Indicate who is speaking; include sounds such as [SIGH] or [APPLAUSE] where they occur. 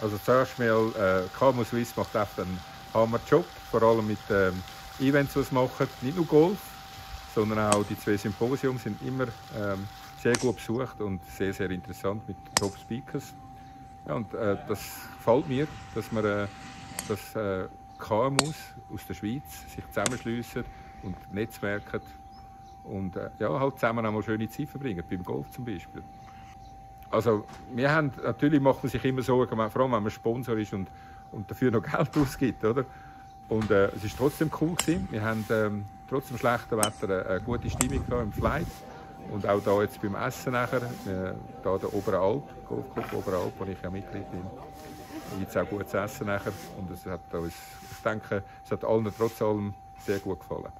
Speaker 1: Also zuerst mal, äh, KMU Swiss macht echt einen Hammerjob, vor allem mit ähm, Events, die sie machen. Nicht nur Golf, sondern auch die zwei Symposien sind immer ähm, sehr gut besucht und sehr, sehr interessant mit Top-Speakers. Ja, und äh, das gefällt mir, dass man äh, dass, äh, KMUs aus der Schweiz sich zusammenschliessen und netzwerken und äh, ja, halt zusammen auch mal schöne Zeit verbringen, beim Golf zum Beispiel. Also wir haben, natürlich macht man sich immer Sorgen, vor allem wenn man Sponsor ist und, und dafür noch [LAUGHS] Geld ausgibt, oder? Und äh, es war trotzdem cool gewesen. Wir haben ähm, trotz dem schlechten Wetter eine, eine gute Stimmung im Flight. Und auch da jetzt beim Essen nachher, äh, der Oberalp, Golfclub Oberalp, wo ich ja Mitglied bin, gibt es auch gutes Essen nachher. Und es hat uns, ich denke, es hat allen trotz allem sehr gut gefallen.